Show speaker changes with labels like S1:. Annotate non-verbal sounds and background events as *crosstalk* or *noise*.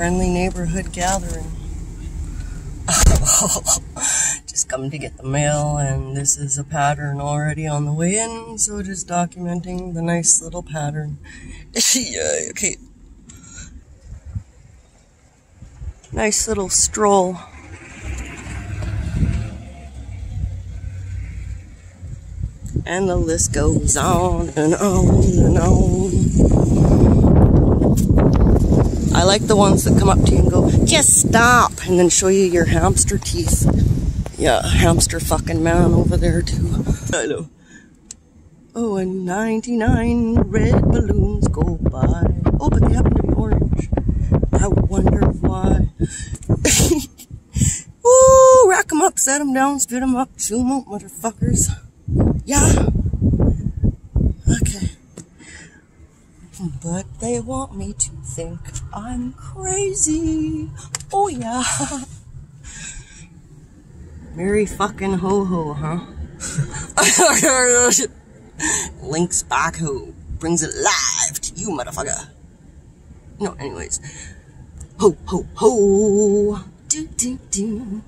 S1: friendly neighborhood gathering. *laughs* just coming to get the mail, and this is a pattern already on the way in, so just documenting the nice little pattern. *laughs* yeah, okay. Nice little stroll. And the list goes on and on and on. Like the ones that come up to you and go, just stop, and then show you your hamster teeth. Yeah, hamster fucking man over there too. I know. Oh, and 99 red balloons go by. Oh, but they happen to be orange. I wonder why. *laughs* Ooh, rack 'em up, set 'em down, spit 'em up, chew 'em up, motherfuckers. Yeah. Okay. But they want me to think I'm crazy. Oh, yeah. Merry fucking ho ho, huh? *laughs* Link's back ho brings it live to you, motherfucker. No, anyways. Ho ho ho. Do do do.